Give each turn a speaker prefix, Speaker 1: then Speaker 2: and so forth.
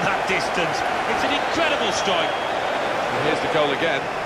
Speaker 1: that distance. It's an incredible strike.
Speaker 2: And here's the goal again.